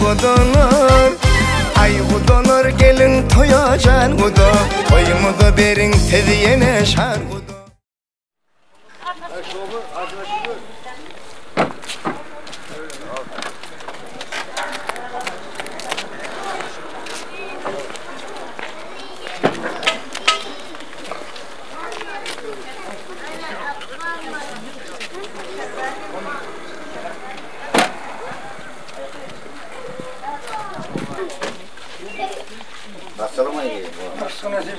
kudunur Ay kudunur gelin toya şan kudu Toyumuzu verin sediyene şan kudu Sonra zil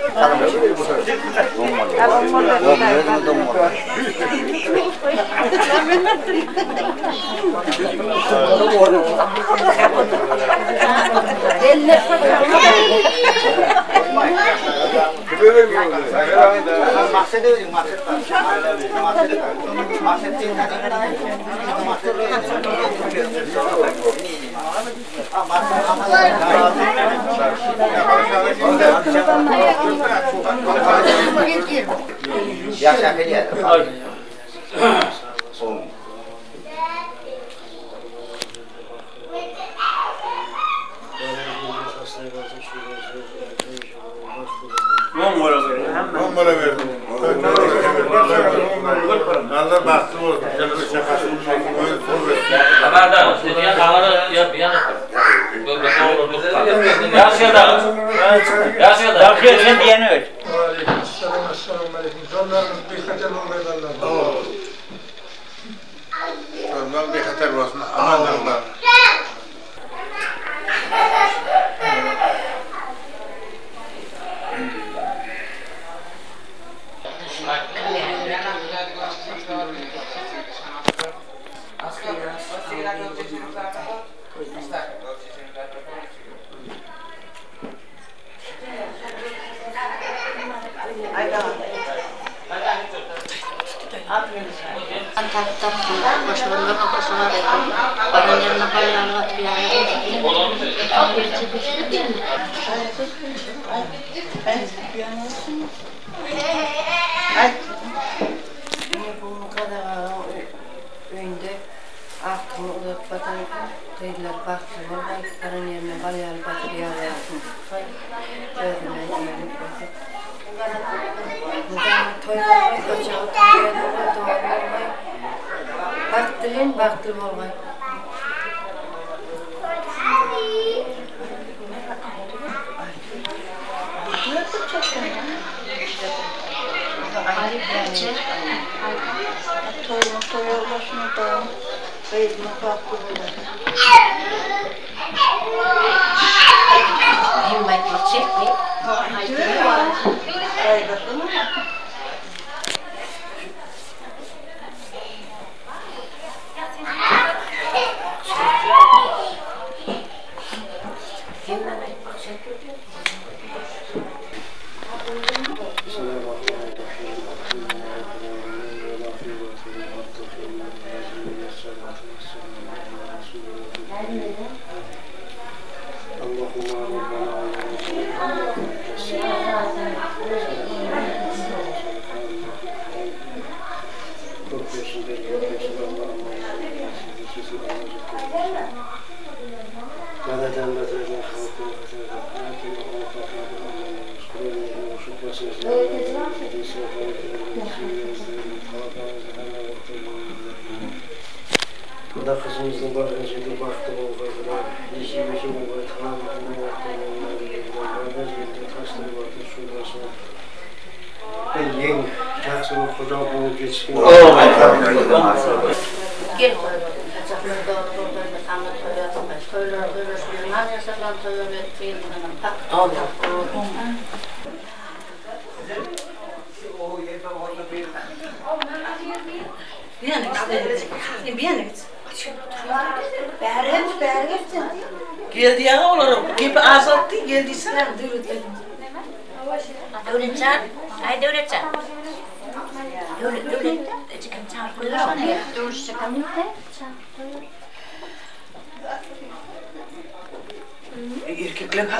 মাছের চিন্তা মাছের Maksud. Maksud. Maksud itu. Ya saya dia. Numara verdim. Allah bahtı olsun. Haberdar, dediğin dağları yap, yan yapar. Böyle doğru tutma. Yaşıyor da. Yaşıyor da. Yapıyor sen diyeni öl. Selam assalamu aleyküm. Zorlarınız bir kaçan olmayı Ondan bir hatar olsun. Aman Allah. başlarında kafasına koydum. Oranın yanına balyağını atıp yani. Niye bunu kadar önde aklımı uzatmadan dediler baktım oradan paranın yerine balyağını batıp yani. Exactement, ouais. 嗯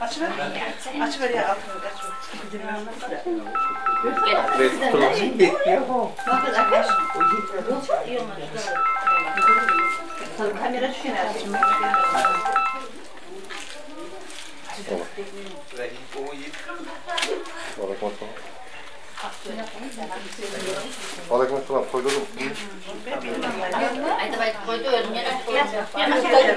足場で足場であと Aleyküm selam. Koydu mu? Hadi bak koydu öldüm. Yine koydu. Yine koydu.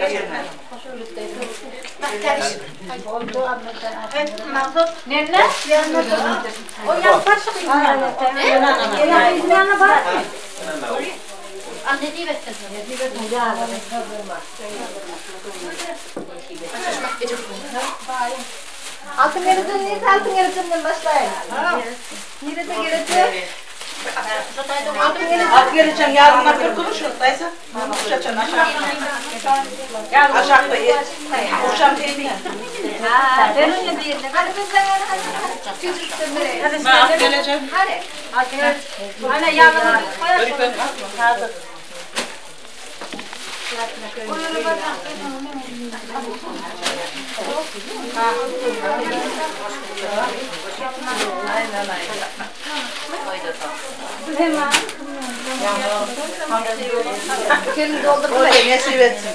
Mahmut. Nerede? Yanına dur. O yapar şu kıyım. Yanına bak. Anne diye beklesin. Diye beklesin. Ya. Altın yarıcından altın yarıcından başlayalım. Nerede gelecek? At geleceğim yarın nakır kuruşun daysa. Uçacaksın aşağı. Aşağıda et. Uçam teybi. Ha, ben öyle bir yerine. Ben öyle bir yerine. Ben öyle bir yerine. Ben öyle bir yerine. Ben öyle bir yerine. Ben öyle bir yerine. Ben öyle bir yerine. Ben öyle bir yerine. Ben öyle bir yerine. Ben öyle bir yerine. Ben öyle bir yerine. Ben öyle Hemen. Kendini doldurma. Oraya nesil etsin.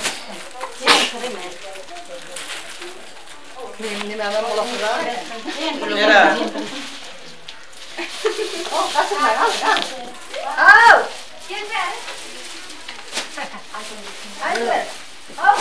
Benim ne adam olafıra. Nera. Oh, kaçın ben al. Al. Gel ben. 阿姨们好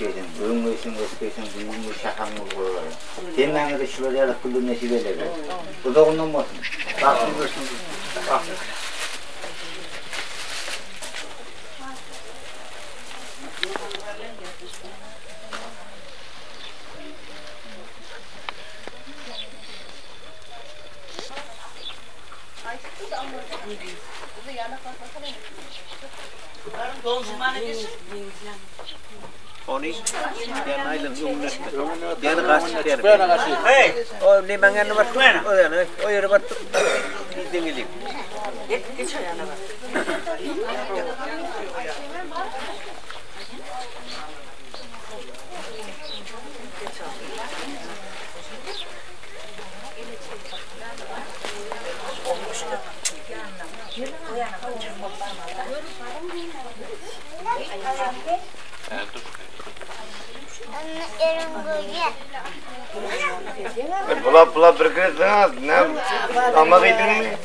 Şeyden. Öngeysin, öskeysin, büyüğün bir şakan mı var. Senden de şöyle yarak kılın nesibeleri. Bu da ondan olsun. Baksın görsün. ponies. Deren eilen jongen. Deren gast. Deren gast. Hey. Oh, nee, mangen nummer 20. Oh, dan. Oh, hier wat. Die dingen liggen. Dit is er aan de بلا بلا بركرت ناس نعم ما بيدني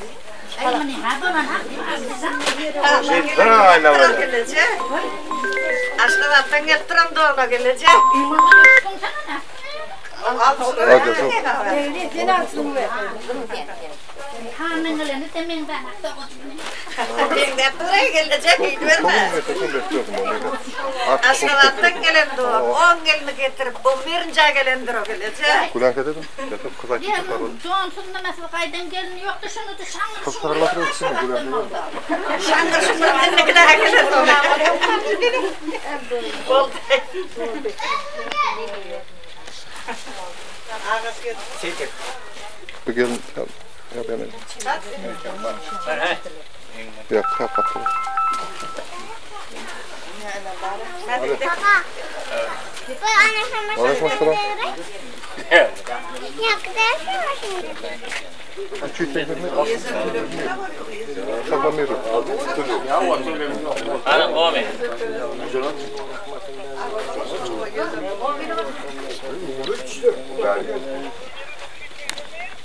شيطان انا ولا اصلا بطني اترم دونا قال لي اوكي شوف Buraya gelecek görme. Aşkıvattan gelen o. On gelini getirip bu mirinca gelendir o gelecek. Kudan kededim. Kedim kızak çıkar oldu. Johnson demesi kaydan gelin yoktu şunu da şangır Kız sarılatır etsin mi? Kudan kededim. Şangır şunlar ne kadar Ja, ben är... Vi har klappat på. Pappa! Får jag anlägga maskinen? Ja, Sallamiro. Ana abi. Ben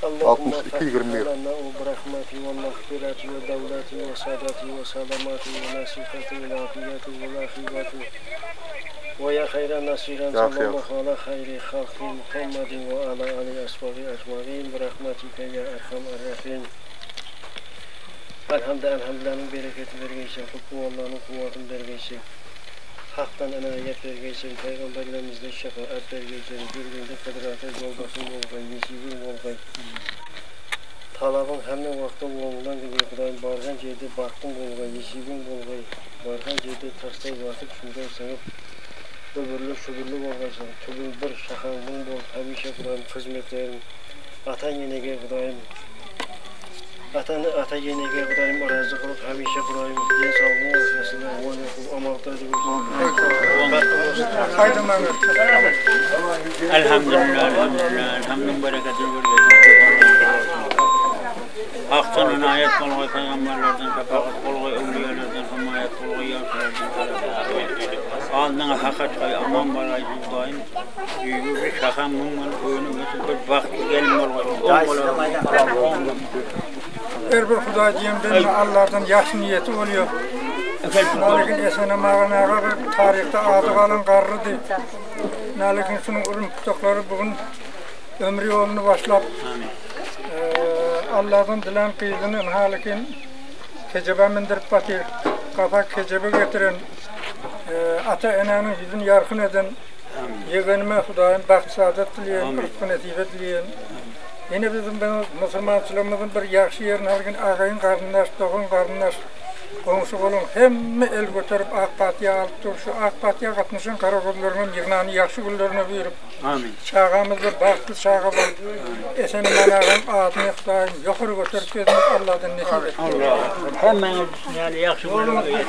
اللهم تحملنا برحمتي ومغفرتي ودولتي وسادتي وسلامتي ونصيحتي وعافيتي والعافيتي ويا خير نصير صلى الله على خير خلق محمد وعلى آل أصحابه أجمعين. برحمتك يا أرحم الراحمين. الحمد الحمد لله بركة درجة الحكم والله قوة درجة Hak'tan enayet vergeysin, Peygamberlerimizde şefaat vergeysin, Gürgünde kıdrata yoldaşın olgay, nesibin olgay. Talabın hemen vakti olundan gidiyor, Kudayım bargan cehde baktın olgay, nesibin olgay, bargan cehde taştay vakit şundan sınıp, öbürlü şübürlü bir hemişe hizmetlerin, atan yenege أتن أتجيني كي قدام ولا زغرت هميش قدام جنس أمور في سنة وأنا أمر تدري الحمد لله الحمد لله الحمد لله بركة البركة أختنا نهاية طلغة فيغمبر لردن فقاقت طلغة أولياء لردن حماية طلغية لردن Ağzına hakat ay aman bana yudayım. Yürü şaka mumman oyunu mesela bir vakti gelmiyor. On dolar. On dolar. Her bir Huda diyemden Allah'tan yaxşı niyeti oluyor. Nalikin esene mağanalar tarihte adı kalan qarrıdı. Nalikin şunun ürün tutakları bugün ömrü yolunu başlap. Allah'tan dilen kıyılının halikin kecebe mindirip batır. Kafa kecebe getiren, ata enanın yüzünü yarkın eden, yeğenime Hudayın baxt saadet dileyen, kırpkı netibe dileyen. Yine bizim ben Müslümançılığımızın bir yaxşı yerini algın ağayın qarındaş, doğun qarındaş, qonşu olun, hemme el götürüp AK Partiya alıp dur, şu AK Partiya katmışın karakollarının yığınanı yaxşı günlerine buyurup, Amin. çağamız bir baxtlı çağa bol, eseni manağın adını Xudayım, yoxur götürüp gözünü Allah'dan nesil. Allah, hemmeniz yani yaxşı günlerine buyurup.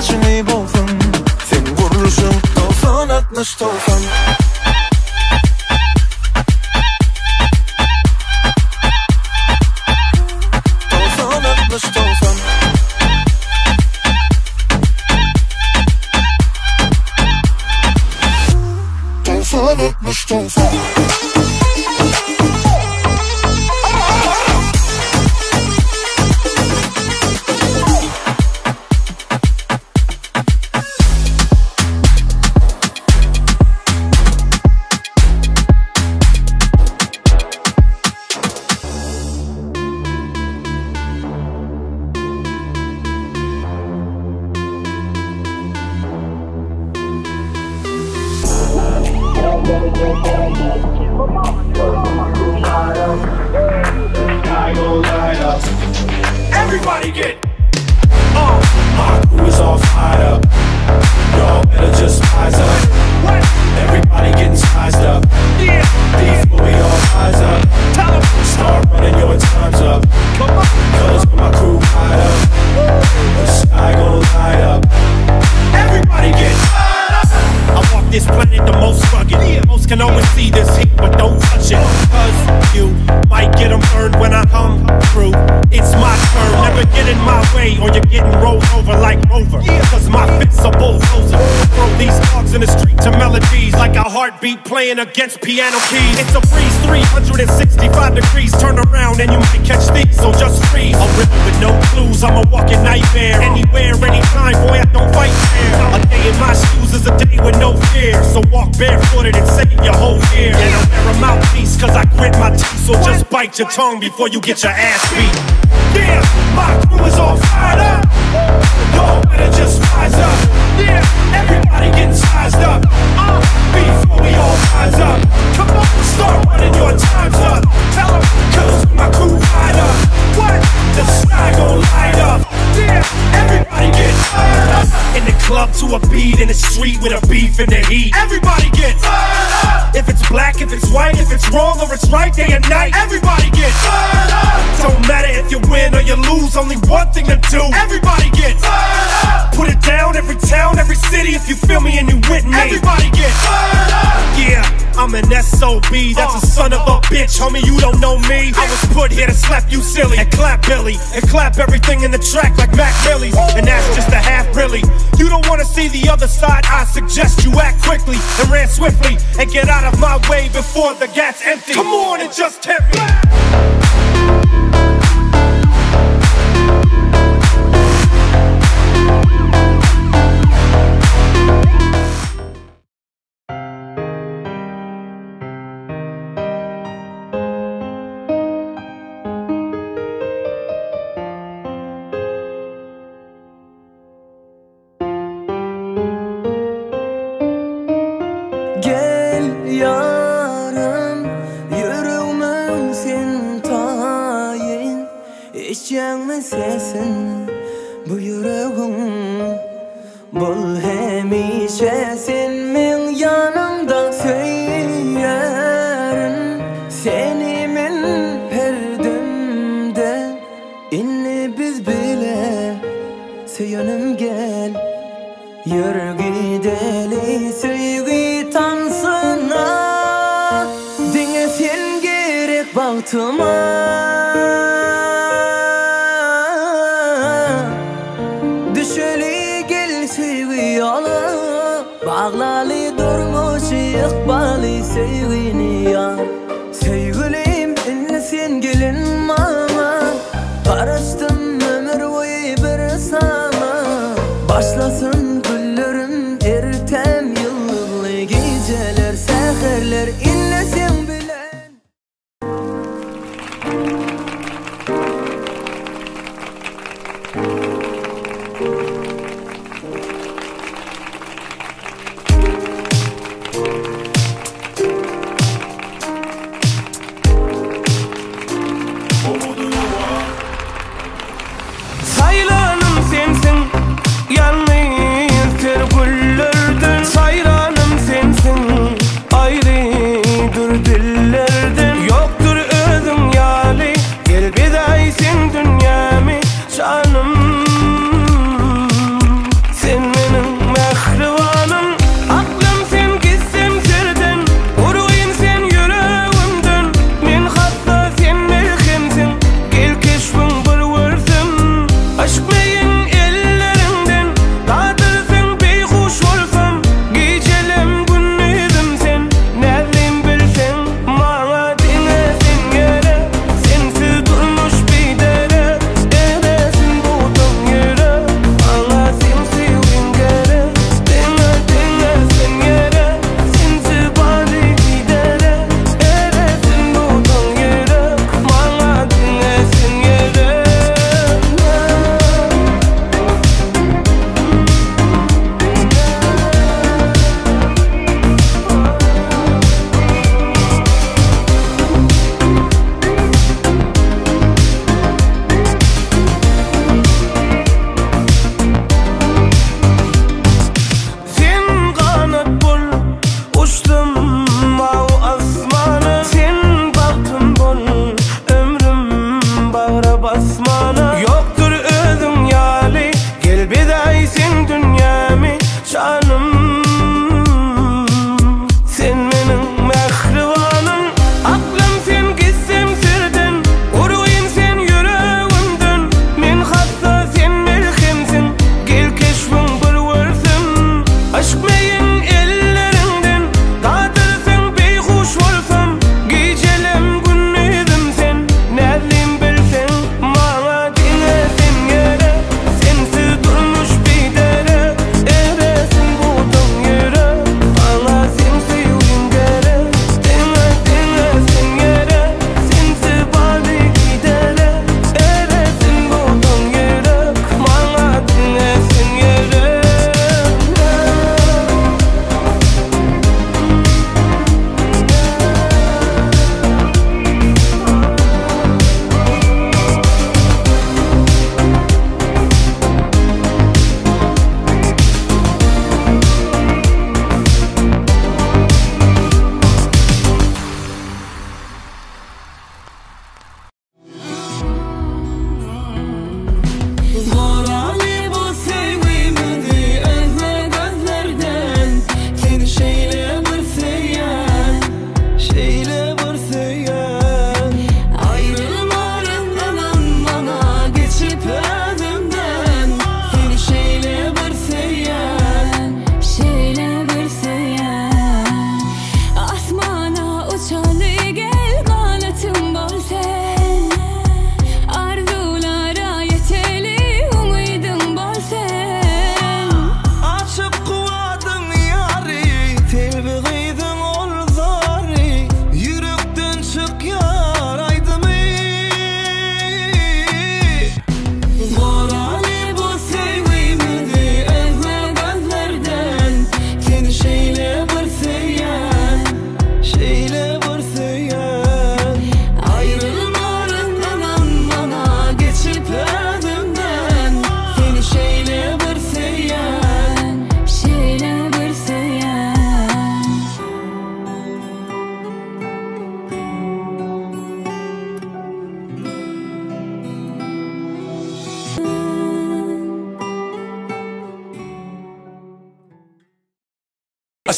that me, need heartbeat playing against piano keys. It's a breeze, 365 degrees. Turn around and you might catch these, so just freeze. A river with no clues, I'm a walking nightmare. Anywhere, anytime, boy, I don't fight fair. A day in my shoes is a day with no fear. So walk barefooted and save your whole year. And I wear a mouthpiece cause I grit my teeth. So just bite your tongue before you get your ass beat. Yeah, my crew is all fired up. Y'all better just rise up. Yeah, everybody getting sized up. Before we all rise up. Come on, start running your times up. My crew. What? The sky gon' light up. Yeah, everybody. In the club to a beat, in the street with a beef in the heat. Everybody get fired up. If it's black, if it's white, if it's wrong or it's right, day and night. Everybody get fired up. Don't matter if you win or you lose, only one thing to do. Everybody get fired up. Put it down, every town, every city. If you feel me and you with me, everybody get fired up. Yeah, I'm an SOB. That's a son of a bitch, homie. You don't know me. I was put here to slap you silly and clap Billy and clap everything in the track like Mac Millie's. And that's just a half really. You don't wanna see the other side. I suggest you act quickly and ran swiftly and get out of my way before the gas empty. Come on and just hit me. İkbali sevgini yar. Sevgilim inne sen gelin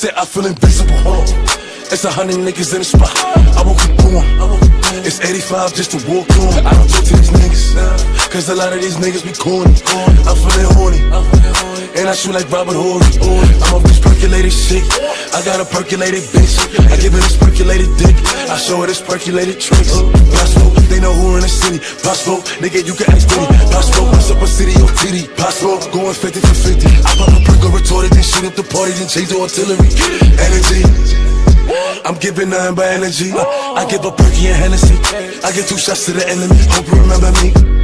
said I feel invisible. It's a hundred niggas in the spot. I won't keep going. It's 85 just to walk on. I don't talk to these niggas. Cause a lot of these niggas be corny. I'm feeling horny. And I shoot like Robert Horry. I'm off this percolated shit. I got a percolated bitch. I give her this percolated dick. I show her this percolated tricks. Possible, they know who in the city. Possible, nigga, you can ask Diddy. Possible, what's up a city on TD. Possible, going 50 for 50. I pop a perk or retorted, then shoot up the party, then change the artillery. Energy. I'm giving nothing but energy. Uh, I give a perky and Hennessy. I give two shots to the enemy. Hope you remember me.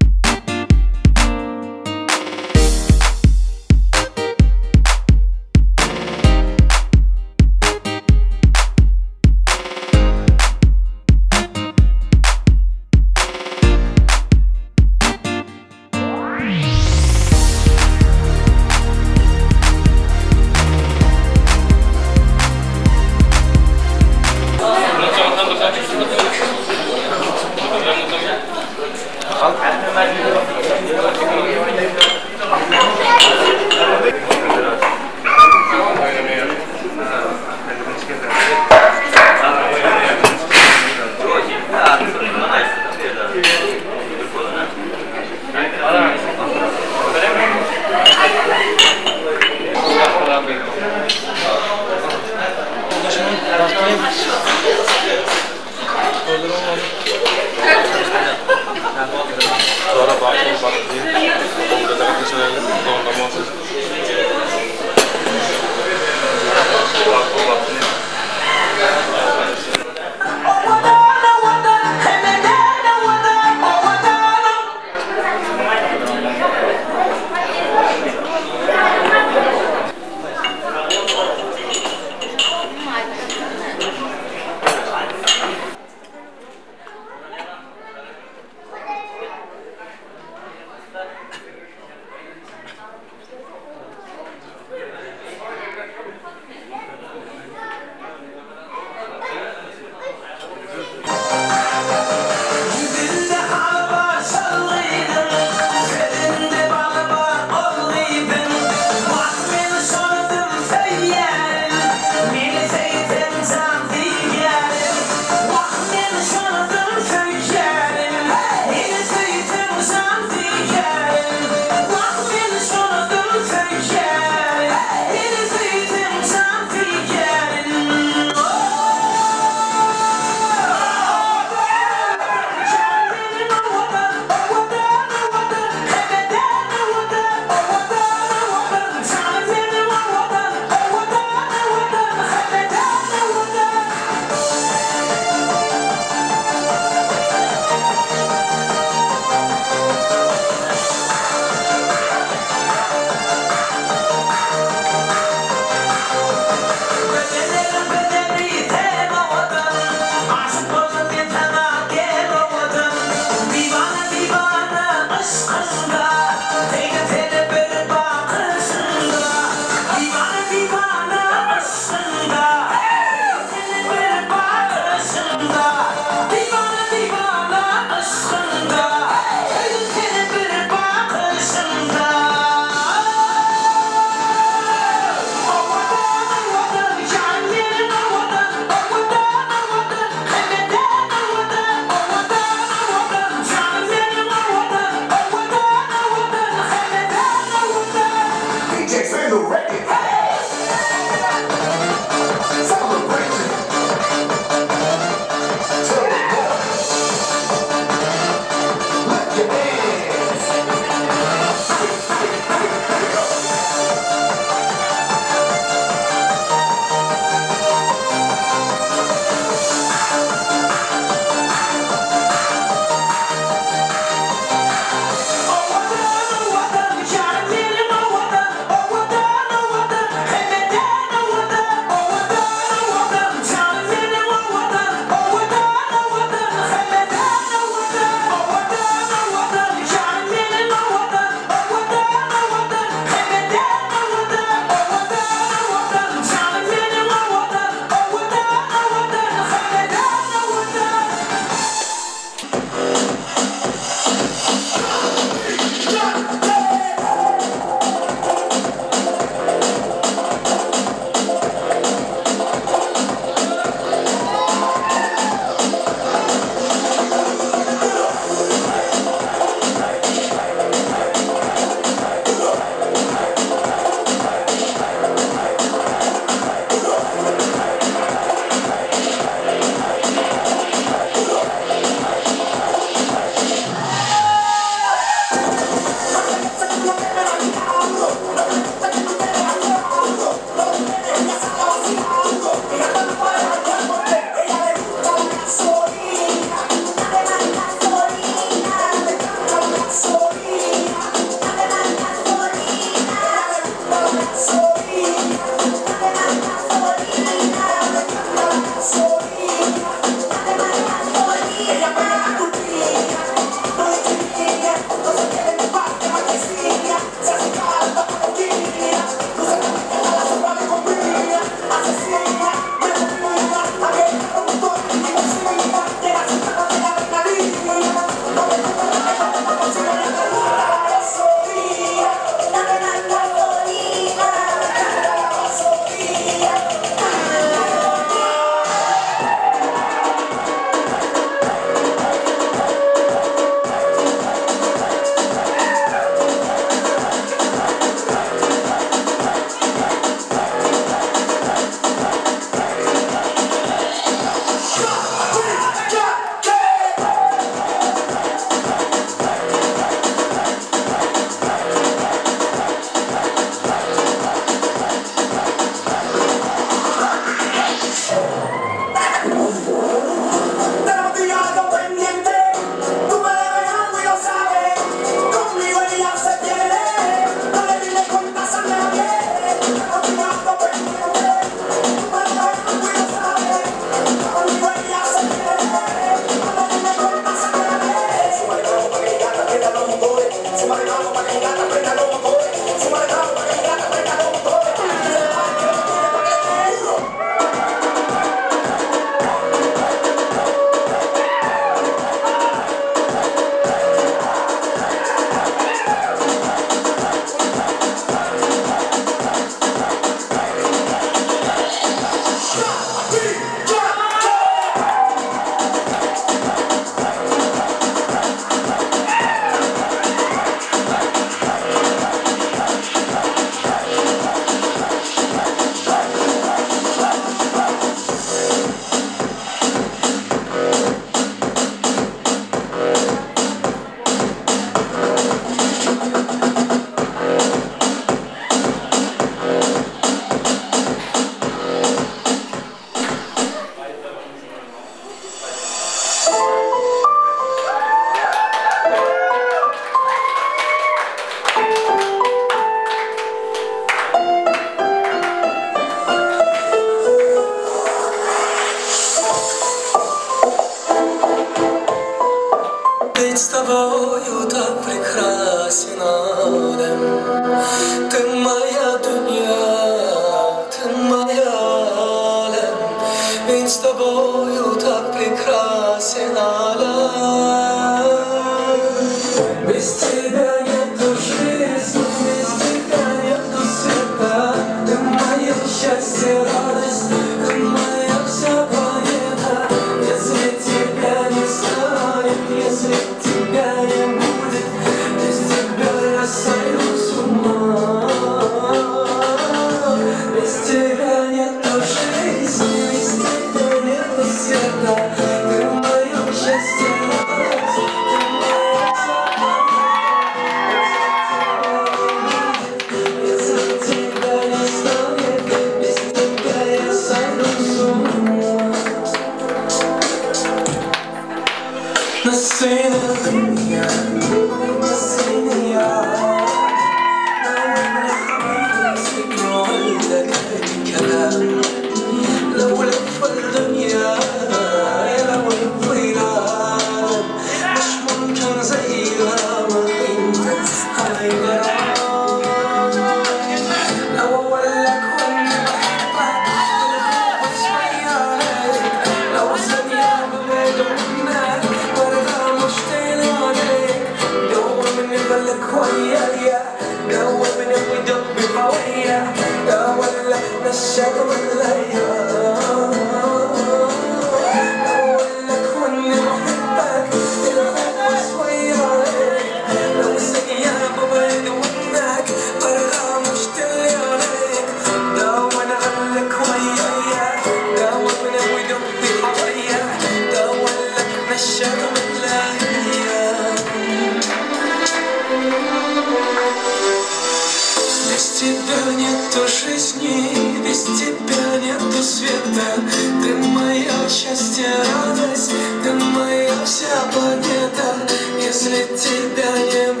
Счастье, радость, ты моя вся планета Если тебя не